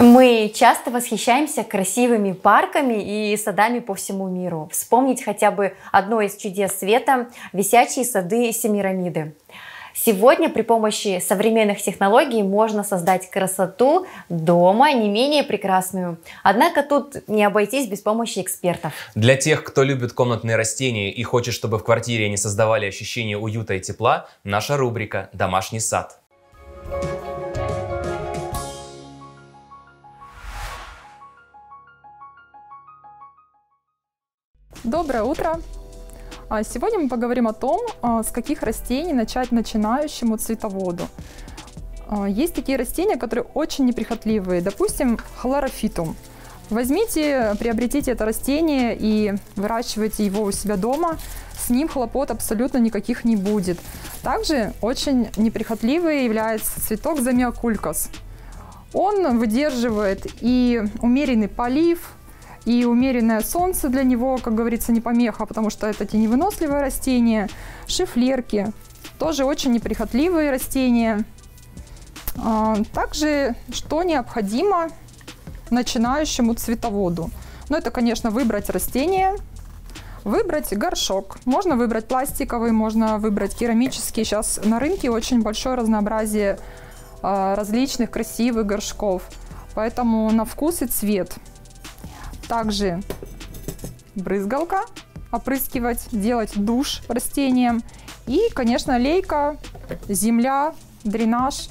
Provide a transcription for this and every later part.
Мы часто восхищаемся красивыми парками и садами по всему миру. Вспомнить хотя бы одно из чудес света – висячие сады Семирамиды. Сегодня при помощи современных технологий можно создать красоту дома не менее прекрасную. Однако тут не обойтись без помощи экспертов. Для тех, кто любит комнатные растения и хочет, чтобы в квартире они создавали ощущение уюта и тепла, наша рубрика «Домашний сад». Доброе утро! А сегодня мы поговорим о том, а, с каких растений начать начинающему цветоводу. А, есть такие растения, которые очень неприхотливые. Допустим, хлорофитум. Возьмите, приобретите это растение и выращивайте его у себя дома. С ним хлопот абсолютно никаких не будет. Также очень неприхотливый является цветок замиокулькас. Он выдерживает и умеренный полив, и умеренное солнце для него, как говорится, не помеха, потому что это теневыносливое растение. Шифлерки тоже очень неприхотливые растения. А, также, что необходимо начинающему цветоводу? Ну, это, конечно, выбрать растение, выбрать горшок. Можно выбрать пластиковый, можно выбрать керамический. Сейчас на рынке очень большое разнообразие а, различных красивых горшков. Поэтому на вкус и цвет. Также брызгалка, опрыскивать, делать душ растениям. И, конечно, лейка, земля, дренаж.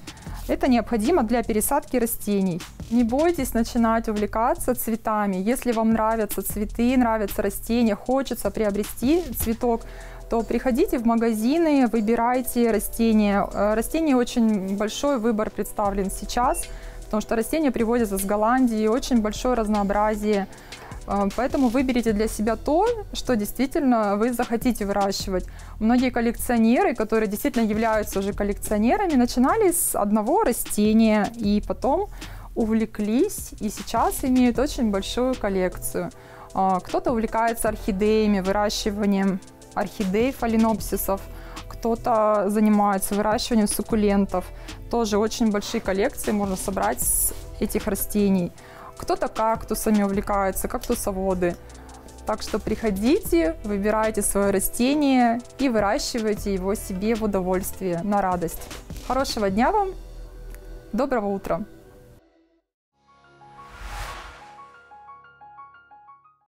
Это необходимо для пересадки растений. Не бойтесь начинать увлекаться цветами. Если вам нравятся цветы, нравятся растения, хочется приобрести цветок, то приходите в магазины, выбирайте растения. Э, растений очень большой выбор представлен сейчас потому что растения привозятся с Голландии, очень большое разнообразие. А, поэтому выберите для себя то, что действительно вы захотите выращивать. Многие коллекционеры, которые действительно являются уже коллекционерами, начинали с одного растения и потом увлеклись и сейчас имеют очень большую коллекцию. А, кто-то увлекается орхидеями, выращиванием орхидей, фаленопсисов – кто-то занимается выращиванием суккулентов. Тоже очень большие коллекции можно собрать с этих растений. Кто-то кактусами увлекается, кактусоводы. Так что приходите, выбирайте свое растение и выращивайте его себе в удовольствие, на радость. Хорошего дня вам, доброго утра!